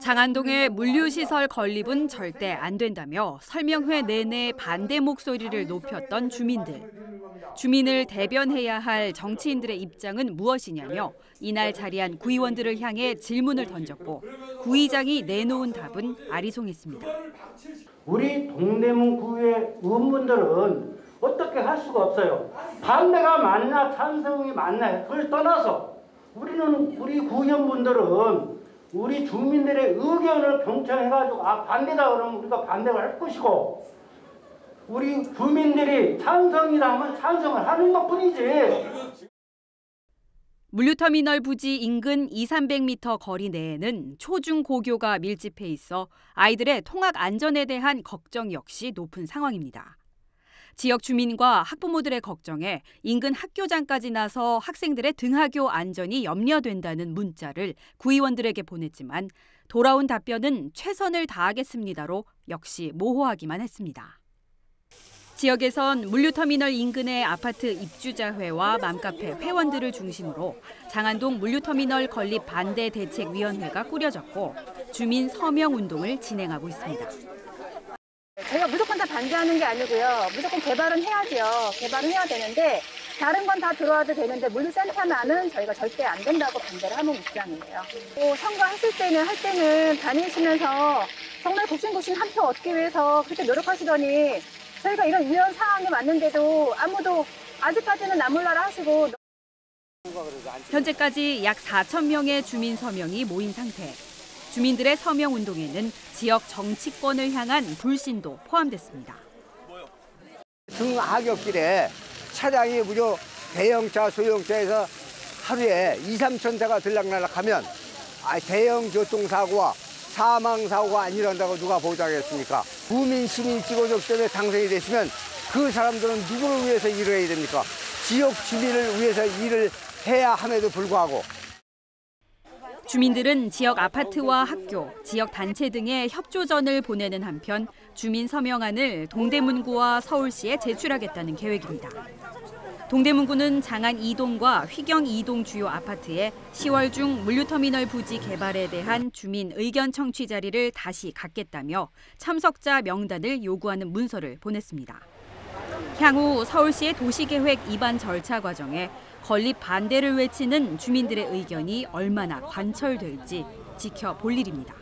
장안동의 물류시설 건립은 절대 안 된다며 설명회 내내 반대 목소리를 높였던 주민들. 주민을 대변해야 할 정치인들의 입장은 무엇이냐며 이날 자리한 구의원들을 향해 질문을 던졌고 구의장이 내놓은 답은 아리송했습니다. 우리 동대문 구의 의원분들은 어떻게 할 수가 없어요. 반대가 맞나 찬성이 맞나 그걸 떠나서 우리는 우리 구의원분들은 우리 주민들의 의견을 경청해가지고 아 반대다 그러면 우리가 반대를 할 것이고 우리 주민들이 찬성이라 하면 찬성을 하는 것뿐이지. 물류터미널 부지 인근 2, 300m 거리 내에는 초중 고교가 밀집해 있어 아이들의 통학 안전에 대한 걱정 역시 높은 상황입니다. 지역 주민과 학부모들의 걱정에 인근 학교장까지 나서 학생들의 등하교 안전이 염려된다는 문자를 구의원들에게 보냈지만 돌아온 답변은 최선을 다하겠습니다로 역시 모호하기만 했습니다. 지역에선 물류터미널 인근의 아파트 입주자회와 맘카페 회원들을 중심으로 장안동 물류터미널 건립 반대 대책위원회가 꾸려졌고 주민 서명 운동을 진행하고 있습니다. 저희가 무조건 다 반대하는 게 아니고요. 무조건 개발은 해야죠. 개발은 해야 되는데 다른 건 다 들어와도 되는데 물류센터만은 저희가 절대 안 된다고 반대를 하는 입장이에요. 또 선거했을 때는 할 때는 다니시면서 정말 곡신곡신 한표 얻기 위해서 그렇게 노력하시더니 저희가 이런 위험 상황이 왔는데도 아무도 아직까지는 나몰라라 하시고 현재까지 약 4천 명의 주민 서명이 모인 상태. 주민들의 서명 운동에는 지역 정치권을 향한 불신도 포함됐습니다. 등하굣길에 차량이 무려 대형차, 소형차에서 하루에 2, 3천 차가 들락날락하면 아, 대형 교통사고와 사망사고가 안 일어난다고 누가 보장했습니까? 국민 시민 찍어줬기 때문에 당선이 됐으면 그 사람들은 누구를 위해서 일을 해야 됩니까? 지역 주민을 위해서 일을 해야 함에도 불구하고 주민들은 지역 아파트와 학교, 지역 단체 등의 협조전을 보내는 한편 주민 서명안을 동대문구와 서울시에 제출하겠다는 계획입니다. 동대문구는 장안 2동과 휘경 2동 주요 아파트에 10월 중 물류터미널 부지 개발에 대한 주민 의견 청취 자리를 다시 갖겠다며 참석자 명단을 요구하는 문서를 보냈습니다. 향후 서울시의 도시계획 입안 절차 과정에 건립 반대를 외치는 주민들의 의견이 얼마나 관철될지 지켜볼 일입니다.